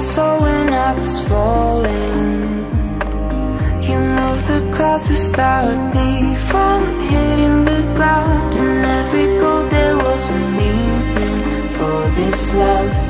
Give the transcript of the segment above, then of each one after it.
soul when I was falling. You moved the clouds to stop me from hitting the ground. And every goal there was a meaning. For this love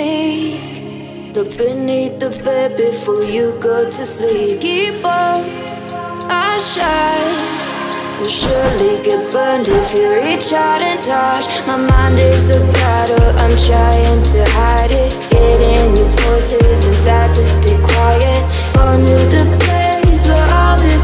me. Look beneath the bed before you go to sleep. Keep up, I shine. You'll surely get burned if you reach out and touch. My mind is a battle, I'm trying to hide it. Getting these voices inside to stay quiet. On to the place where all this.